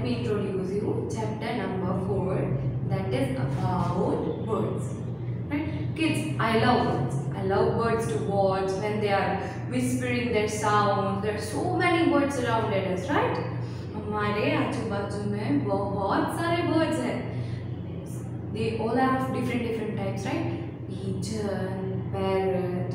let me introduce you chapter number four. That is about birds. Right? Kids, I love birds. I love birds to watch when they are whispering their sounds. There are so many birds around us, right? हमारे आजू बाजू में बहुत सारे birds हैं. They all are of different different types, right? Pigeon, parrot,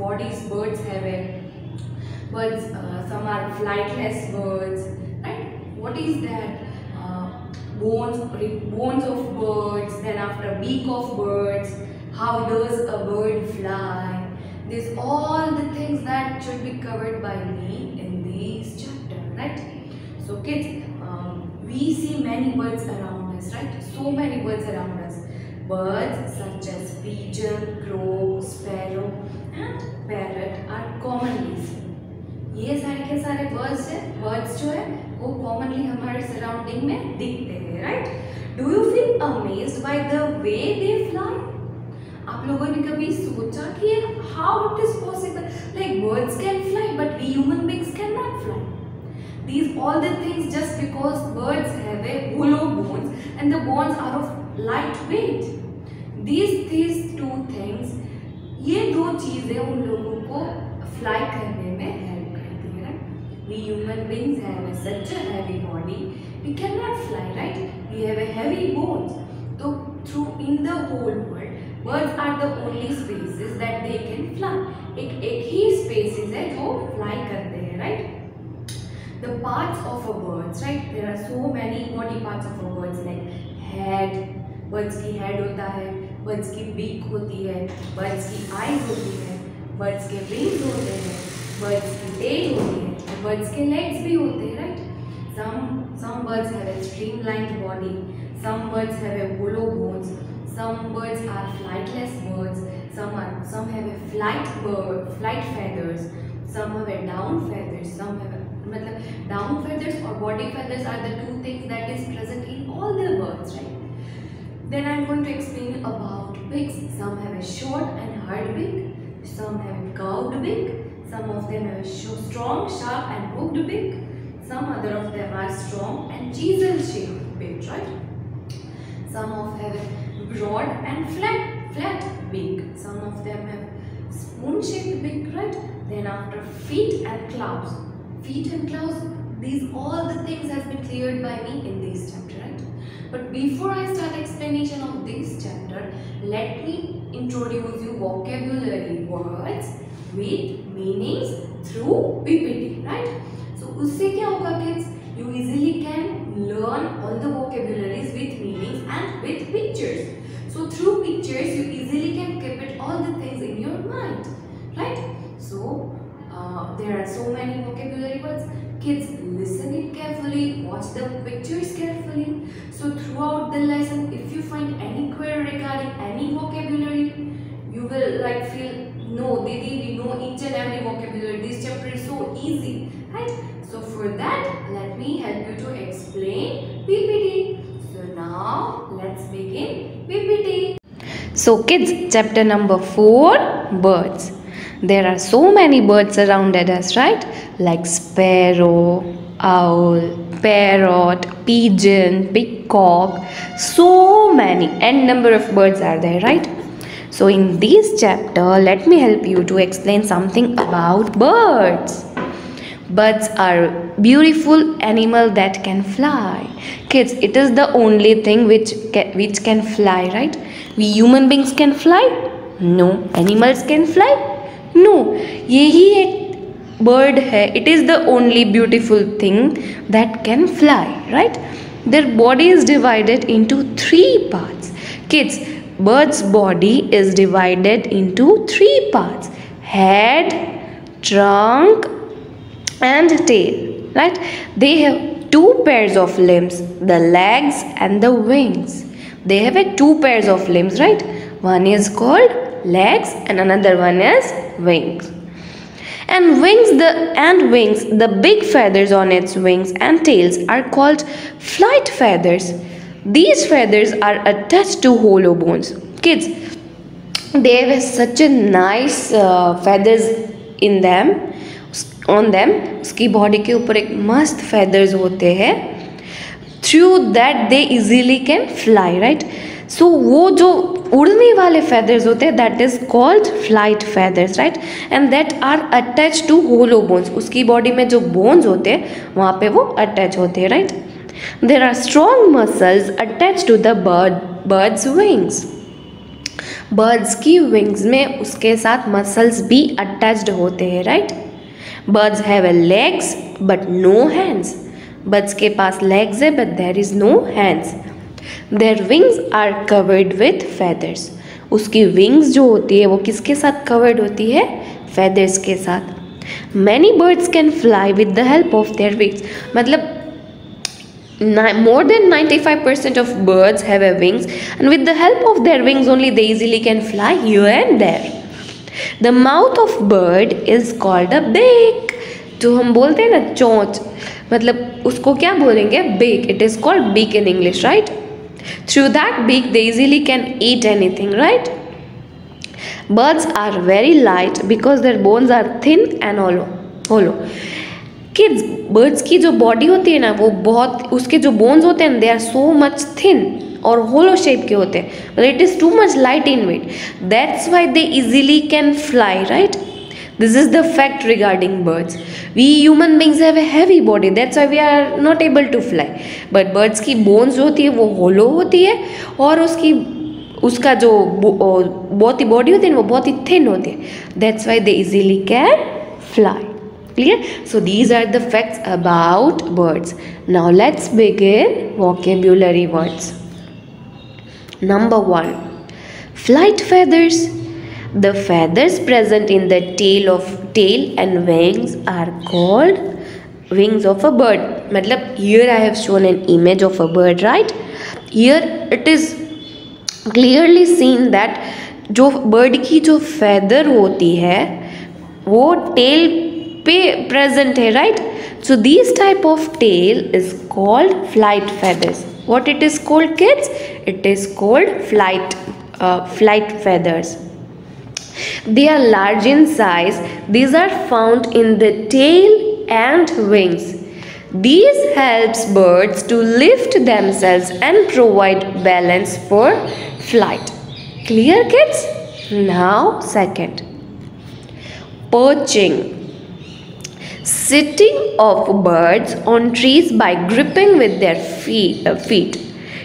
bodies birds have. It. Birds, uh, some are flightless birds, right? What is that? Uh, bones, bones of birds. Then after beak of birds. How does a bird fly? These all the things that should be covered by me in this chapter, right? So kids, um, we see many birds around us, right? So many birds around us. Birds such as pigeon, crow, sparrow ये सारे के सारे birds है birds जो है, वो commonly हमारे surrounding में दिखते हैं right do you feel amazed by the way they fly आप लोगों ने कभी सोचा कि how it is possible like birds can fly but we human beings can not fly these, all the things, just because birds have a hollow bones and the bones are of light weight these these two things, ये दो चीज़ें उन लोगों को fly करने में help we human beings have such a heavy body we cannot fly right we have a heavy bones so through in the whole world birds are the only species that they can fly एक एक ही species है जो fly करते हैं right the parts of a birds right there are so many body parts of a birds like head birds की head होता है birds की beak होती है birds की eyes होती है birds के wings होते हैं birds की tail होती है birds के legs भी होते हैं right some some birds have a streamlined body some birds have a hollow bones some birds are flightless birds some are some have a flight bird flight feathers some have a down feathers some have a मतलब down feathers or body feathers are the two things that is present in all the birds right then i'm going to explain about beaks some have a short and hard beak some have a curved beak some of them have strong sharp and hooked beak some other of them are strong and chisel shaped beak right? Some of have broad and flat flat beak some of them have spoon shaped beak right? Then after feet and claws. Feet and claws these all the things has been cleared by me in this chapter right? But before i start explanation of this chapter let me introduce you vocabulary words with there are so many vocabulary words. Kids listen it carefully watch the pictures carefully. So throughout the lesson if you find any query regarding any vocabulary you will like feel no didi we know each and every vocabulary. This chapter is so easy right? So for that let me help you to explain ppt so now let's begin ppt So, kids, chapter number 4 Birds. There are so many birds around us, right? Like sparrow, owl, parrot, pigeon, peacock. So many, and number of birds are there, right? So, in this chapter, let me help you to explain something about birds. Birds are beautiful animal that can fly. Kids, it is the only thing which can, which can fly, right? We human beings can fly? No. Animals can fly? No ये ही एक bird है it is the only beautiful thing that can fly right their body is divided into three parts kids birds body is divided into three parts head trunk and tail right they have two pairs of limbs the legs and the wings they have a two pairs of limbs right one is called legs and another one is wings and wings the and wings the big feathers on its wings and tails are called flight feathers these feathers are attached to hollow bones kids they have such a nice uh, feathers in them on them उसकी body के ऊपर एक मस्त feathers होते हैं through that they easily can fly right so वो जो उड़ने वाले feathers होते हैं that is called flight feathers right and that are attach to hollow bones उसकी बॉडी में जो बोन्स होते हैं, वहाँ पे वो अटैच होते हैं right there are strong muscles attach to the bird birds wings birds की विंग्स में उसके साथ मसल्स भी अटैच्ड होते हैं right birds have a legs but no hands birds के पास लेग्स है but there is no hands their wings are covered with feathers उसकी विंग्स जो होती है, वो किसके साथ कवर्ड होती है? फैदर्स के साथ। Many birds can fly with the help of their wings मतलब more than ninety five percent of birds have a wings and with the help of their wings only they easily can fly you and there the mouth of bird is called a beak जो हम बोलते हैं ना, चोच। मतलब उसको क्या बोलेंगे? Beak it is called beak in English right through that beak they easily can eat anything right birds are very light because their bones are thin and hollow hollow kids birds की जो body होती है ना वो बहुत उसके जो bones होते हैं they are so much thin और होलो शेप के होते हैं मतलब it is too much light in weight that's why they easily can fly right this is the fact regarding birds we human beings have a heavy body that's why we are not able to fly but birds की bones जो होती है, वो होलो होती है और उसकी, उसका जो बहुत ही बॉडी होती है, वो बहुत ही थिन होती है. That's why they easily can fly clear? So these are the facts about birds. Now let's begin vocabulary words. Number 1 flight feathers the feathers present in the tail of tail and wings are called wings of a bird matlab here i have shown an image of a bird right here it is clearly seen that जो bird की जो feather होती है वो tail पे present है right so these type of tail is called flight feathers what it is called kids it is called flight uh, flight feathers they are large in size. These are found in the tail and wings. These helps birds to lift themselves and provide balance for flight. Clear kids? Now second. Perching. Sitting of birds on trees by gripping with their feet, uh.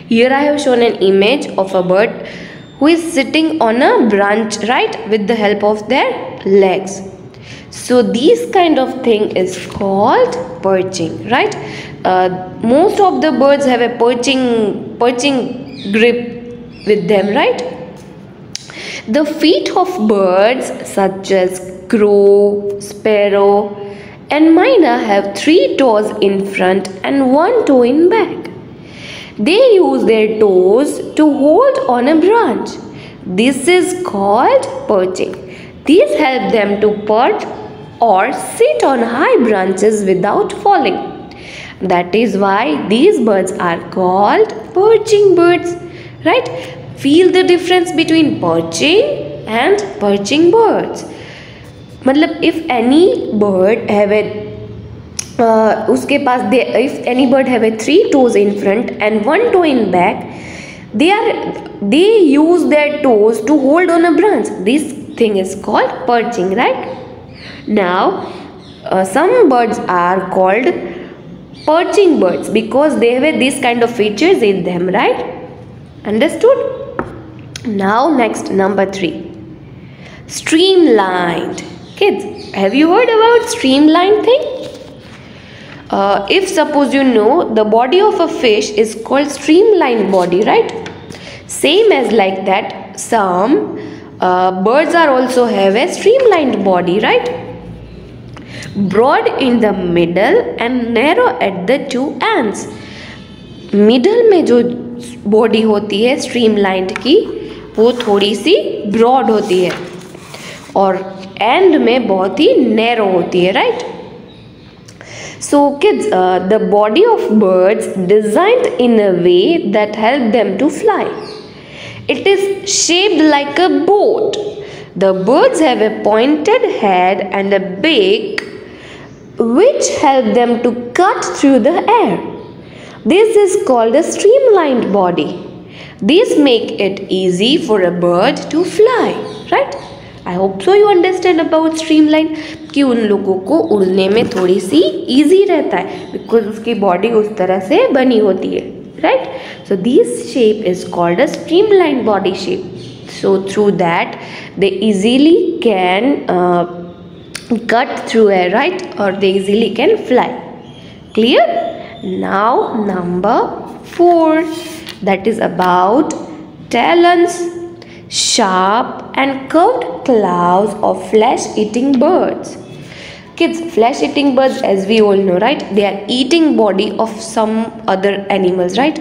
Here I have shown an image of a bird who is sitting on a branch, right, with the help of their legs. So this kind of thing is called perching, right? Uh, most of the birds have a perching, perching grip with them, right? The feet of birds such as crow, sparrow, and myna have three toes in front and one toe in back. They use their toes to hold on a branch. This is called perching. These help them to perch or sit on high branches without falling. That is why these birds are called perching birds. Right? Feel the difference between perching and perching birds. मतलब if any bird have a ए उसके पास they if any bird have a three toes in front and one toe in back they are they use their toes to hold on a branch this thing is called perching right now uh, some birds are called perching birds because they have this kind of features in them right understood now next number 3 streamlined kids have you heard about streamlined thing Uh, if suppose you know the body of a fish is called streamlined body right same as like that some uh, birds are also have a streamlined body right broad in the middle and narrow at the two ends middle में जो body होती है streamlined की वो थोड़ी सी broad होती है और एंड में बहुत ही नैरो होती है right so kids uh, the body of birds designed in a way that help them to fly. It is shaped like a boat. The birds have a pointed head and a beak which help them to cut through the air. This is called a streamlined body. These make it easy for a bird to fly right I hope so you understand about streamline कि उन लोगों को उड़ने में थोड़ी सी easy रहता है because उसकी बॉडी उस तरह से बनी होती है right so this shape is called a streamline body shape so through that they easily can cut through air, right? Or they easily can fly. Clear? Now, number 4 that is about talons. sharp and curved claws of flesh eating birds kids flesh eating birds as we all know right they are eating body of some other animals right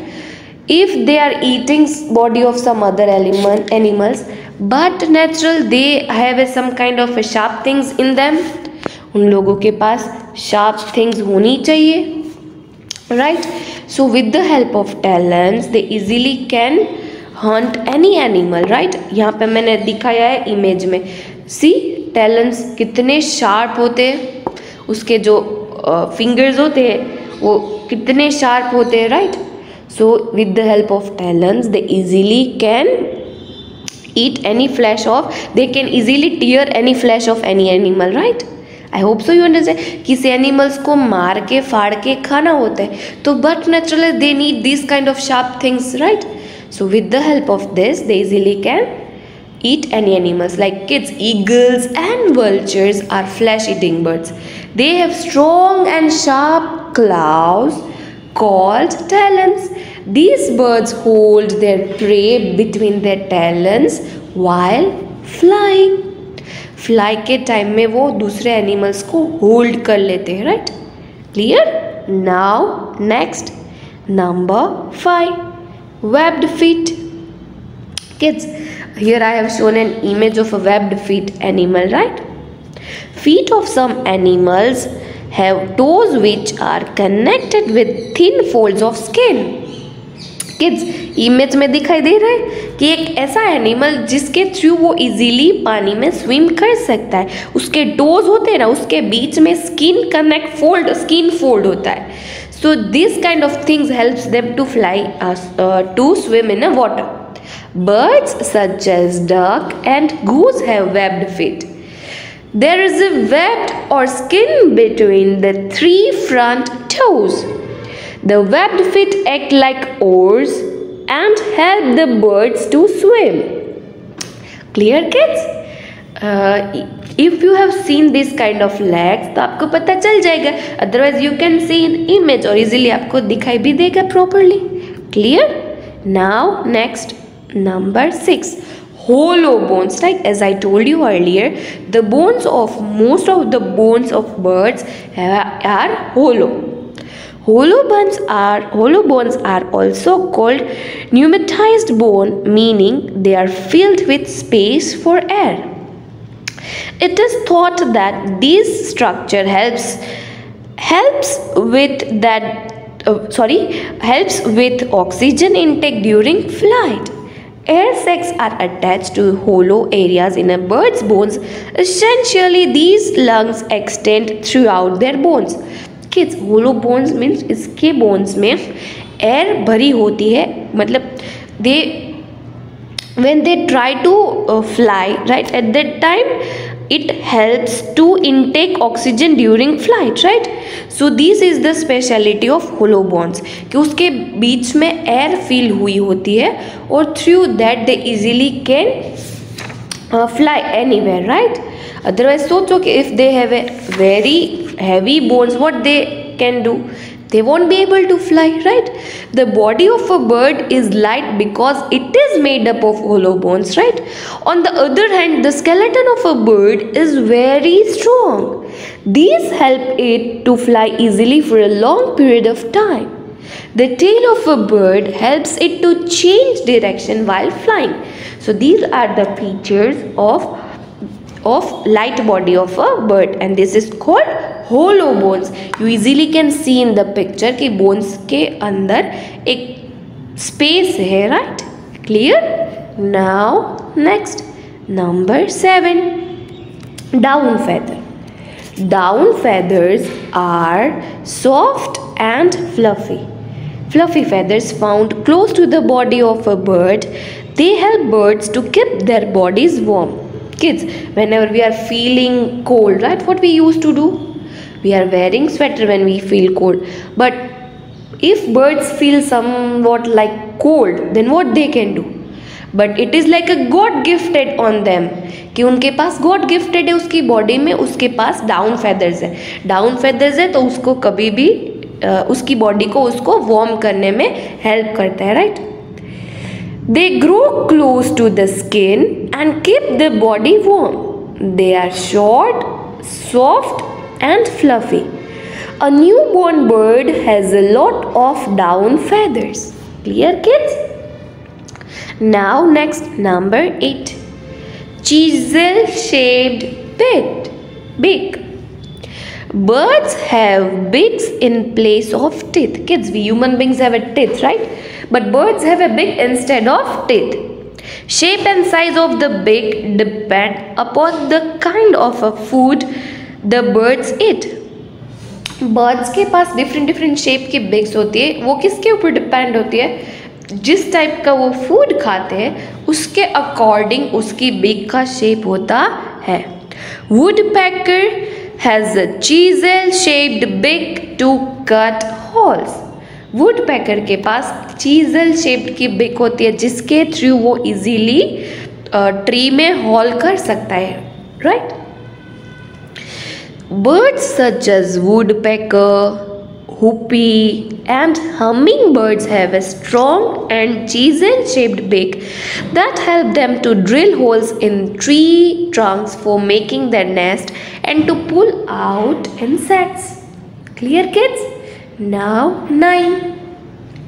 if they are eating body of some other element animals but natural they have a, some kind of a sharp things in them उन लोगों के पास sharp things होनी चाहिए right so with the help of talons they easily can hunt any animal right यहाँ पे मैंने दिखाया है इमेज में। सी टैलेंट्स कितने शार्प होते हैं। उसके जो फिंगर्स होते हैं, वो कितने शार्प होते हैं right so with the help of talons they easily can eat any flesh of they can easily tear any flesh of any animal right I hope so you understand किसी animals को मार के, फाड़ के खाना होता है। तो but naturally they need this kind of sharp things right So with the help of this, they easily can eat any animals like kids, eagles and vultures are flesh eating birds. They have strong and sharp claws called talons. These birds hold their prey between their talons while flying. Fly के time में वो दूसरे animals को hold कर लेते हैं right clear now next number five Webbed feet kids here i have shown an image of a webbed feet animal right feet of some animals have toes which are connected with thin folds of skin kids image में दिखाई दे रहा है कि एक ऐसा animal जिसके through वो easily पानी में स्विम कर सकता है उसके टोज होते हैं ना उसके बीच में skin connect fold skin fold होता है So these kind of things helps them to fly uh, uh, to swim in a water. Birds such as duck and goose have webbed feet. There is a webbed or skin between the three front toes. The webbed feet act like oars and help the birds to swim. Clear kids? If you have seen this kind of legs तो आपको पता चल जाएगा। Otherwise you can see in image और easily आपको दिखाई भी देगा properly clear now next number six hollow bones like as I told you earlier the bones of most of the bones of birds are hollow hollow bones are hollow bones are also called pneumatized bone meaning they are filled with space for air it is thought that this structure helps helps with that uh, sorry helps with oxygen intake during flight air sacs are attached to hollow areas in a bird's bones essentially these lungs extend throughout their bones kids hollow bones means इसके bones में air भरी होती है मतलब they when they try to uh, fly right at that time it helps to intake oxygen during flight right so this is the speciality of hollow bones कि उसके बीच में air fill हुई होती है और through that they easily can uh, fly anywhere right otherwise सोचो कि if they have a very heavy bones what they can do they won't be able to fly right? The body of a bird is light because it is made up of hollow bones right? On the other hand the skeleton of a bird is very strong. These help it to fly easily for a long period of time. The tail of a bird helps it to change direction while flying. So these are the features of of light body of a bird and this is called hollow bones you easily can see in the picture कि bones के अंदर एक space है right clear now next number 7 down feather down feathers are soft and fluffy fluffy feathers found close to the body of a bird they help birds to keep their bodies warm Kids whenever we are feeling cold right what we used to do we are wearing sweater when we feel cold but if birds feel somewhat like cold then what they can do but it is like a god gifted on them कि उनके पास god gifted है उसकी body में उसके पास down feathers है down feathers है तो उसको कभी भी uh, उसकी बॉडी को उसको वार्म करने में हेल्प करता है right they grow close to the skin and keep the body warm. They are short, soft and fluffy. A newborn bird has a lot of down feathers. Clear kids? Now next number 8. Chisel shaped pit. Beak. Birds have beaks in place of teeth. Kids, we human beings have a teeth, right? But birds have a beak instead of teeth. Shape and size of the beak depend upon the kind of a food the birds eat. Birds के पास different different shape की बिग्स होती है, वो किसके ऊपर depend होती है? जिस टाइप का वो फ़ूड खाते हैं, उसके अकॉर्डिंग उसकी बिग का शेप होता है। Woodpecker has a chisel shaped beak to cut holes woodpecker के पास चीजल शेप्ड की बिक होती है, जिसके थ्रू वो इजीली ट्री में हॉल कर सकता है right bird such as woodpecker hoopoe and hummingbird have a strong and chisel shaped beak that help them to drill holes in tree trunks for making the nest and to pull out insects clear kids Now, 9.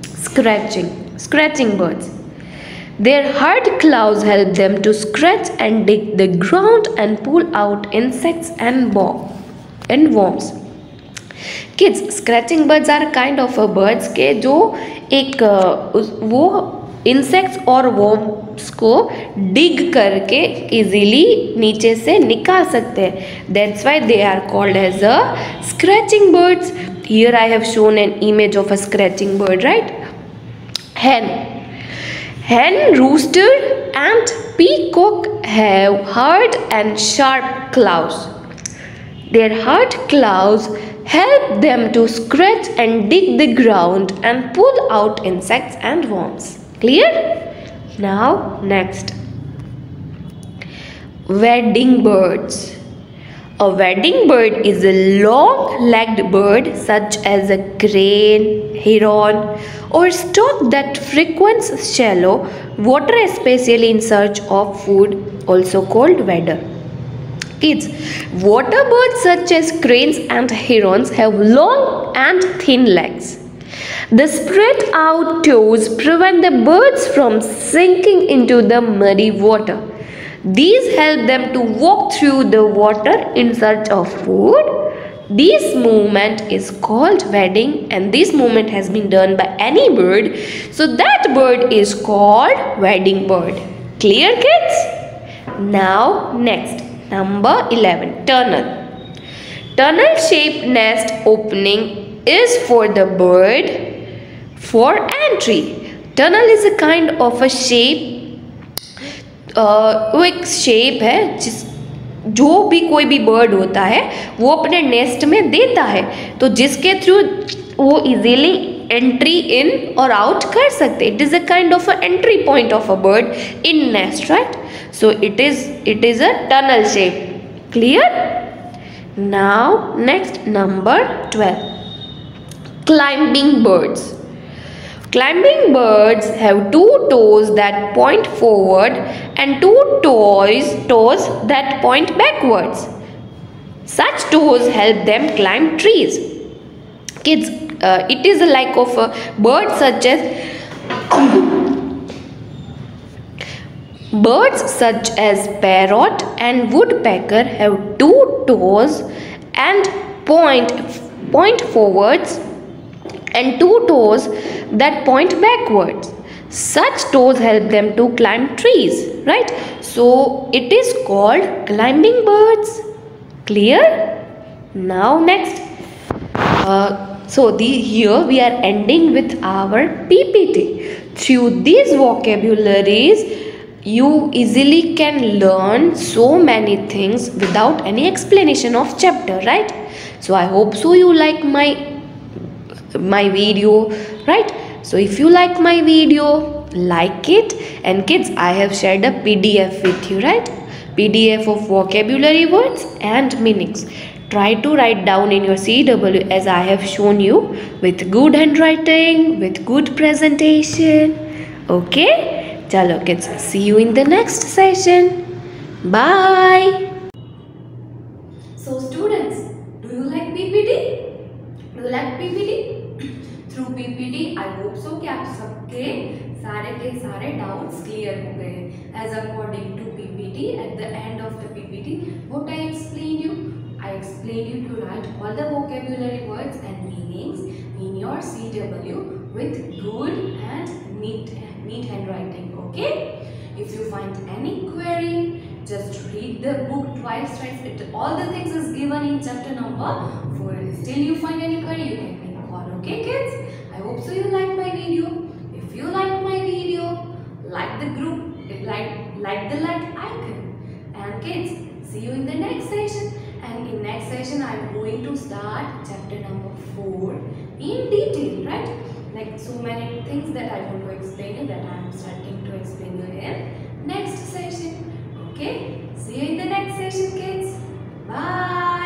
Scratching. Scratching birds. Their hard claws help them to scratch and dig the ground and pull out insects and bomb. And worms kids scratching birds are kind of a bird's के जो एक वो insects और roots को dig करके easily नीचे से निकाल सकते हैं। That's why they are called as a scratching birds here I have shown an image of a scratching bird right hen hen rooster and peacock have hard and sharp claws their hard claws help them to scratch and dig the ground and pull out insects and worms. Clear? Now, next. Wading birds. A wading bird is a long legged bird, such as a crane, heron, or stork that frequents shallow water, especially in search of food, also called wader. Kids, water birds such as cranes and herons have long and thin legs. The spread out toes prevent the birds from sinking into the muddy water. These help them to walk through the water in search of food. This movement is called wading and this movement has been done by any bird. So that bird is called wading bird. Clear kids? Now next Number 11 Tunnel. Tunnel shaped nest opening is for the bird for entry. Tunnel is a kind of a shape वो एक shape है, जिस, जो भी कोई भी bird होता है, वो अपने नेस्ट में देता है। तो जिसके थ्रू वो इजीली एंट्री इन और आउट कर सकते it is a kind of a entry point of a bird in nest right so it is it is a tunnel shape. Clear? Now, next, number 12 climbing birds. Climbing birds have two toes that point forward and two toes toes that point backwards. Such toes help them climb trees. Kids uh, it is like of a bird such as Birds such as parrot and woodpecker have two toes and point point forwards and two toes that point backwards. Such toes help them to climb trees, right? So it is called climbing birds. Clear? Now next. Uh, so the here we are ending with our PPT. Through these vocabularies, you easily can learn so many things without any explanation of chapter, right? So I hope so you like my my video right? So if you like my video like it. And kids i have shared a pdf with you right? Pdf of vocabulary words and meanings. Try to write down in your cw as i have shown you with good handwriting with good presentation. Okay? Chalo kids. See you in the next session. Bye. So students, do you like PPT? Do you like PPT? Through PPT, I hope so कि आप सबके सारे के सारे doubts clear हो गए. As according to PPT, at the end of the PPT, what I explained you? I explained you to write all the vocabulary words and meanings in your CW with good and neat neat handwriting. Okay? If you find any query, just read the book twice, twice. It, all the things is given in chapter number 4. Still you find any query, you can make call. Okay kids? I hope so you like my video. If you like my video, like the group, like, like the like icon. And kids, see you in the next session. And in next session, I am going to start chapter number 4 in detail, right? Like so many things that I want to explain that I am starting to explain in next session. Okay? See you in the next session, kids. Bye.